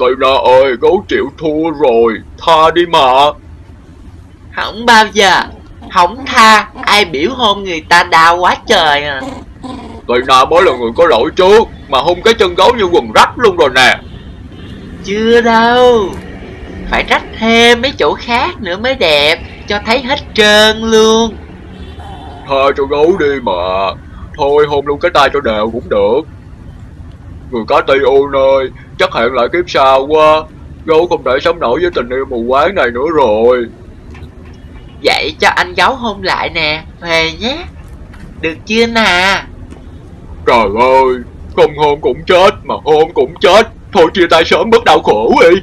Tây Na ơi, gấu chịu thua rồi, tha đi mà. Không bao giờ Không tha Ai biểu hôn người ta đau quá trời à Tây Na mới là người có lỗi trước, mà hung cái chân gấu như quần rách luôn rồi nè. Chưa đâu Phải rách thêm mấy chỗ khác nữa mới đẹp Cho thấy hết trơn luôn Tha cho gấu đi mà. Thôi hôn luôn cái tay cho đều cũng được. Người cá Tây ôn ơi, chắc hẹn lại kiếp sau quá. Gấu không thể sống nổi với tình yêu mù quáng này nữa rồi. Vậy cho anh gấu hôn lại nè Huề nhé Được chưa nà Trời ơi, không hôn cũng chết, mà hôn cũng chết. Thôi chia tay sớm bớt đau khổ đi.